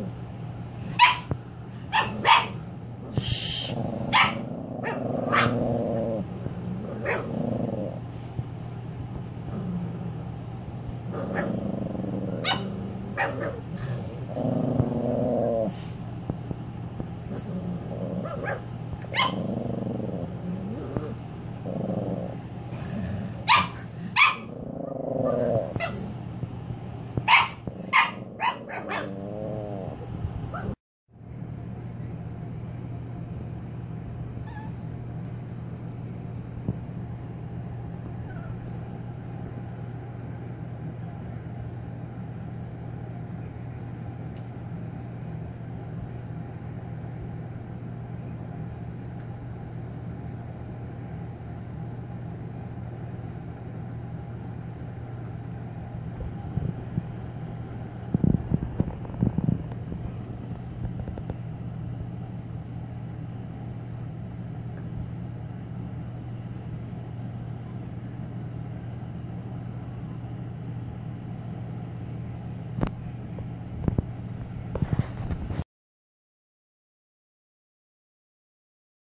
Amen.